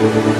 Gracias.